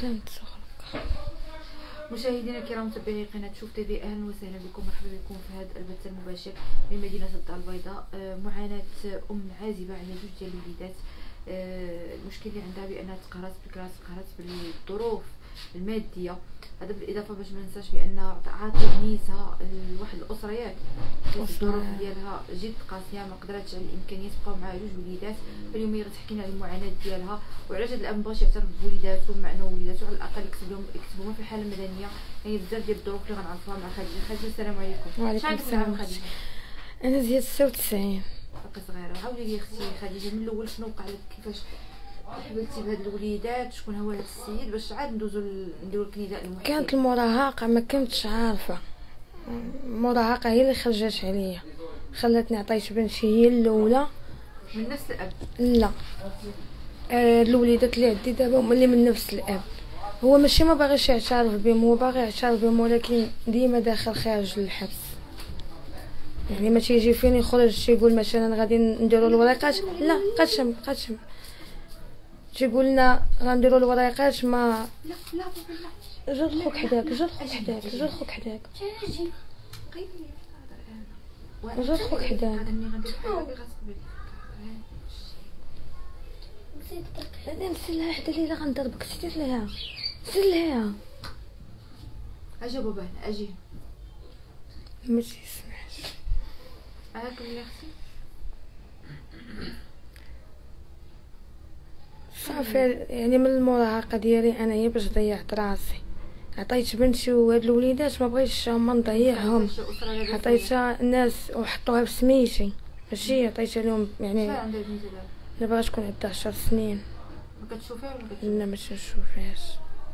سلامت سخرك مشاهدينا الكرام متابعي قناة شوف تي في أهلا وسهلا بكم مرحبا بكم في هذا البث المباشر من مدينة الدار البيضاء. آه، معاناة أم عازبة على جوج ديال الوليدات المشكل اللي عندها بأنها تقهرت بكراس تقهرت بالظروف المادية. هذا بالإضافة باش ما ننساش بأن عاطيه نيسه لواحد الأسرة ياك. الظروف ديالها جد قاسية ما قدرتش على الامكانيات تبقاو مع جوج وليدات. فاليوم هي غتحكي لنا على المعاناة ديالها. وعلاش هذا الاب مبغاش يعترف بوليداتو مع انه وليداتو على الأقل يكتب لهم يكتبوهم في الحالة المدنية. يعني بزاف ديال الظروف اللي غنعرفوها مع خديجة. خديجة السلام عليكم. وعليكم السلام. خديجة؟ أنا زياد 96 باقي صغيرة. عاودي لي أختي خديجة من الأول شنو وقع لك؟ كيفاش حبلتي بهاد الوليدات؟ شكون هو هذا السيد؟ باش عاد ندوزو نديرو الكنداء المحيط. كانت المراهقة ما كنتش عارفة. المراهقة هي اللي خرجت عليا. خلاتني عطيت بنتي هي الأولى. من نفس الأب؟ لا. آه الوليدات اللي عندي دابا هما اللي من نفس الأب. هو ماشي ما باغيش يعترف بهم هو باغي يعترف بهم ولكن ديما داخل خارج الحبس. يعني ما تيجي فين يخرج تيقول مثلا غادي نديرو الوريقات لا قسم قسم تيقول لنا غنديرو الوريقات ما لا لا لا جر خوك حداك جر خوك حداك جر خوك حداك. جر خوك حداك. هذا نسلها حدا ليلة غنضربك سير لها. سير لها. أجي بابا أجي. ما تيسمعش صافي يعني من المراهقة ديالي انايا باش ضيعت راسي. عطيت بنتي وهاد الوليدات ما بغيتش هما نضيعهم عطيتها الناس وحطوها بسميتي. ماشي عطيتها لهم يعني دابا؟ تكون عندها 10 سنين. ما كتشوفيها ولا لا ما تنشوفيهاش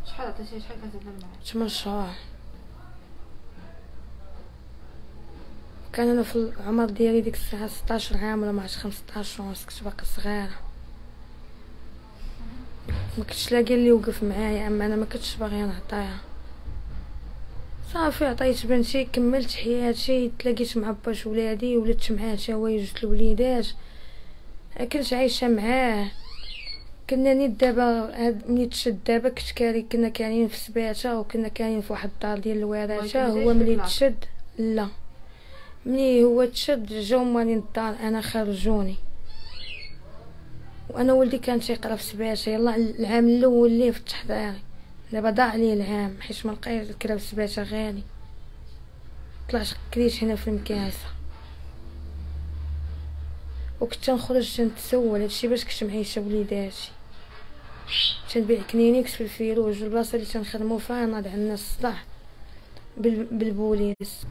شحال عطيتيها؟ شحال كانت عندها 8 شهور. كان أنا في العمر ديالي ديك الساعة 16 عام ولا ما عرفتش 15 ونص كنت باقي صغيره ما كنتش لاقي اللي يوقف معايا أما أنا ما كنتش باغيه نعطيها صافي عطيت بنتي كملت حياتي تلاقيت مع باش ولادي ولدت معاه تا هو جوج الوليدات كنت عايشة معاه. كنا نيت دابا هاد ملي تشد دابا كنت كاري كنا كاينين في سباته وكنا كاينين في واحد الدار ديال الورثه هو ملي تشد لا. ملي هو تشد جاو مالين الدار أنا خرجوني وأنا ولدي كان تيقرا في سباته يلا العام الأول ليه في التحضيري دابا ضاع لي العام حيت ما لقيت الكرا في سباته غالي طلعت كريت هنا في المكانسة. وكنت نخرج تنتسول هادشي باش كنت معيشه وليداتي. تنبيع كلينيكس في ال feu rouge البلاصه اللي تنخدمو فيها ناض عندنا الصداع بالبوليس.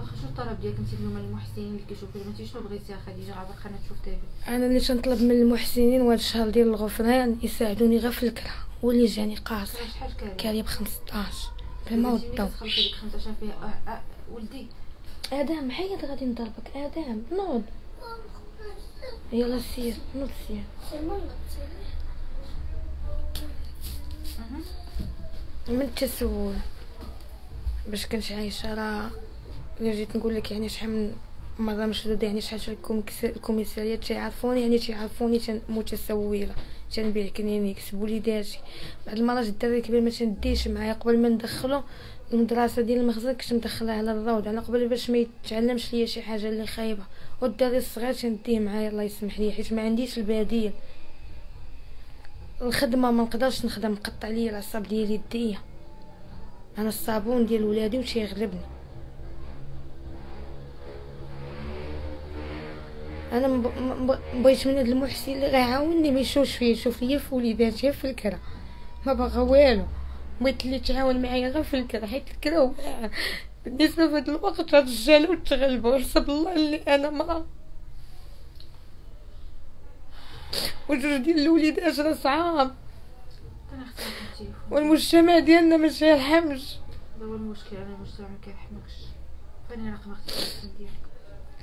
واخا شنو الطلب ديالك انت اليوم المحسنين اللي كيشوفوا انت شنو بغيتي خديجه على قناه شوف تيفي أنا اللي تنطلب من المحسنين وهذا الشهر ديال الغفران يساعدوني غير في الكرا. واللي جاني قاصر. كاري ب 15 بالما والضو. ولدي. آدم حيد غادي نضربك آدم. نوض. يلا سير نوض سير. من التسول. باش كنت عايشة راه الا جيت نقول لك يعني شحال من مرة مشدوده يعني شحال الكوميساريات تيعرفوني يعني تيعرفوني متسوله تنبيع كنينيكس بوليداتي بعض المرات الدري كبير ما تنديش معايا. قبل ما ندخلو المدرسة ديال المخزن كنت مدخلها على الروض على قبل باش ما يتعلمش ليا شي حاجة اللي خايبة. والدري الصغير تنديه معايا الله يسمح لي حيت ما عنديش البديل. الخدمة ما نقدرش نخدم مقطع ليا العصاب ديال يديا أنا الصابون ديال ولادي وتيغلبني. أنا بغيت من هاد المحسن اللي غيعاونني ما يشوفش فيا يشوف فيا في وليداتي في الكرا. ما باغا والو. بغيت اللي تعاون معايا غير في الكرا حيت الكرا هو بالنسبة في هذا الوقت الرجال والتغلبه وحسب الله اللي أنا ما وجوج ديال الوليدات راه صعاب. والمجتمع ديالنا ما تيرحمش. هو المشكل أنا المجتمع ما كيرحمكش. فاني رقم ديالك.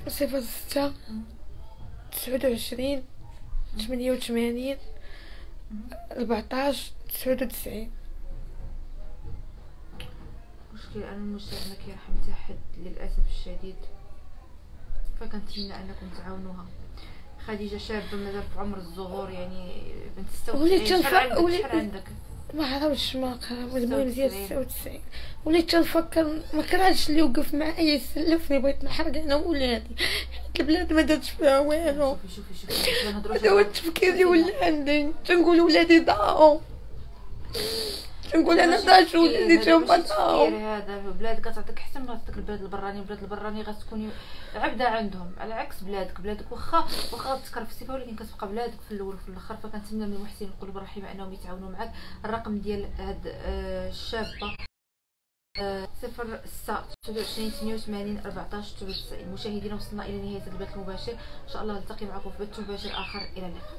صفر ستة. تسعود وعشرين ثمانية وثمانين ربعطاش تسعود وتسعين. مشكل أنا المجتمع ما كيرحم حتى حد للأسف الشديد. فكنتمنى أنكم تعاونوها. خديجة شابة مازال في عمر الزهور يعني بنت ستة وليت تنفع وليت عندك. ما عرفتش ما قرأ. المهم ديال 96. 96 وليت تنفكر ما كرهتش اللي وقف معايا يسلفني بغيت نحرق أنا وولادي. البلاد ما درتش فيها والو. هذا هو التفكير اللي ولا عندي تنقول ولادي. ضاعوا. تنقول أنا ضاعت ولادي هذا تا ماشي ضاعوا. هذا بلاد كتعطيك احسن من عطيك البلاد البراني. البلاد البراني غتكوني عبدة عندهم. على عكس بلادك. بلادك واخا واخا تكرفسي ولكن كتبقى بلادك في الأول وفي الآخر. فكنتمنى من المحسنين القلوب الرحيمه انهم يتعاونوا معك الرقم ديال هاد آه، الشابة. صفر ستة تسعود وعشرين ثمانية وثمانين أربعتاش تسعود وتسعين مشاهدينا وصلنا إلى نهاية البث المباشر إن شاء الله نلتقي معكم في بث مباشر آخر إلى اللقاء